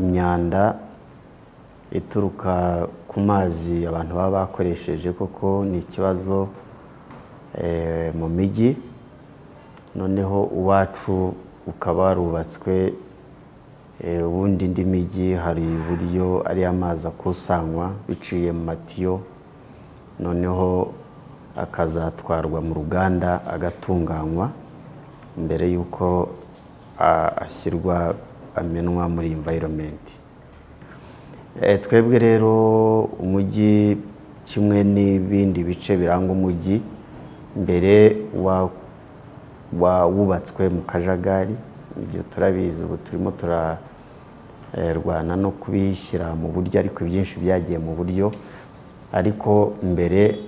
imyanda ituruka ku mazi abantu baba bakoresheje koko ni ikibazo eh, mu mijyi noneho uwacu ukaba warubatswe eh, ubundi indi mijyi hari uburyo ari amazi akusanywa biciye mu matiyo. Noneho akazatwarwa mu ruganda agatunganywa mbere y'uko ashyirwa amenwa muri environment. Eh, twebwe rero umujyi kimwe n'ibindi bice biranga umujyi mbere wubatswe mu kajagari ibyo turabizi ubu turimo turarwana no kubishyira mu buryo ariko ibyinshi byagiye mu buryo ariko mbere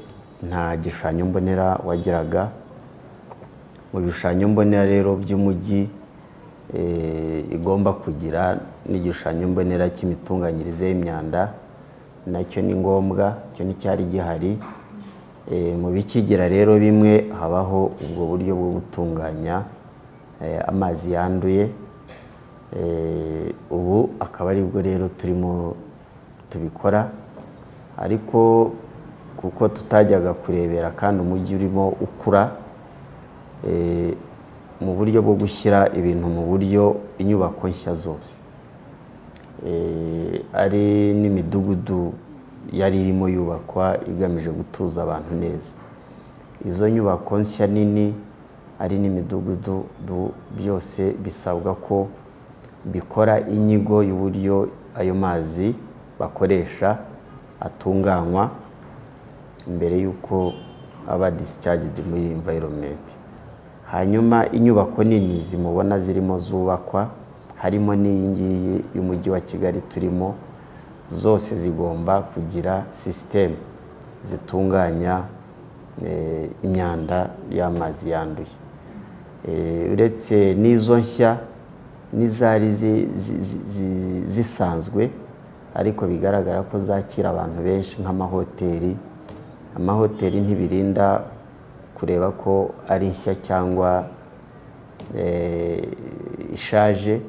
nta gishushanyo mbonera wagiraga. Mu bishushanyo mbonera rero by'umujyi eh, igomba kugira n'igishushanyo mbonera cy'imitunganyirize y'imyanda na cyo ni ngombwa cyo nticyari gihari. Eh, mu bikigira rero bimwe habaho ubwo buryo bwo gutunganya eh, amazi yanduye. Eh, ubu akaba ari bwo rero turimo tubikora. Ariko kuko tutajyaga kurebera kandi umujyi urimo ukura eh, mu buryo bwo gushyira ibintu mu buryo inyubako nshya zose. Eh, ari n'imidugudu yari irimo yubakwa igamije gutuza abantu neza. Izo nyubako nshya nini ari n'imidugudu byose bisabwa ko bikora inyigo y'uburyo ayo mazi bakoresha atunganywa mbere y'uko aba discharged muri environment. Hanyuma inyubako nini zimubona zirimo zubakwa harimo n'iyi ngiyi y'umujyi wa kigali turimo zose zigomba kugira sisiteme zitunganya eh, imyanda y'amazi yanduye. Eh, uretse n'izo nshya n'izari zi- zi- zi- zi- zisanzwe ariko bigaragara ko zakira abantu benshi nk'amahoteli. Amahoteli ntibirinda kureba ko ari nshya cyangwa eh, ishaje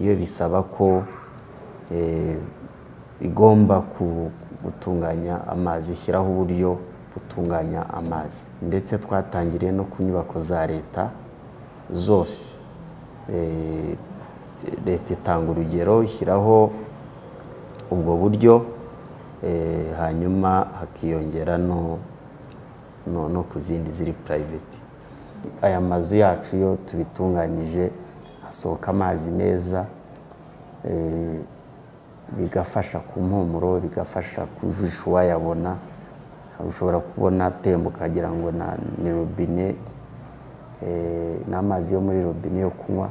iyo bisaba ko eh, igomba gutunganya amazi ishyiraho uburyo butunganya amazi. Ndetse twatangiriye no ku nyubako za leta zose. Eh, leta itanga urugero ishyiraho ubwo buryo hanyuma hakiyongera no no, ku zindi ziri private. Aya mazu yacu iyo tubitunganyije hasohoka amazi meza eh, bigafasha ku mpumuro bigafasha ku jisho uwayabona. Ushobora kubona atemba ukagira ngo ni robine eh, ni amazi yo muri robine yo kunywa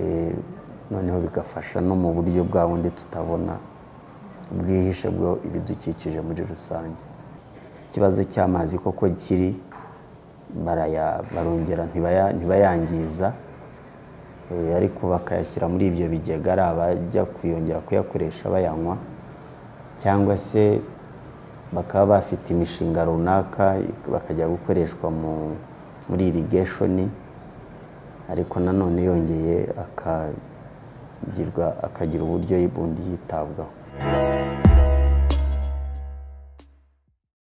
eh, noneho bigafasha no mu buryo bwa bundi tutabona bwihishe bwo ibidukikije muri rusange. Ikibazo cy'amazi koko kiri barongera ntibaya- ntibayangiza eh, ariko bakayashyira muri ibyo bigega ari abajya kuyongera kuyakoresha bayanywa cyangwa se bakaba bafite imishinga runaka bakajya gukoreshwa mu- muri irigeshoni ariko nanone yongeye akagirwa akagira uburyo bundi yitabwaho.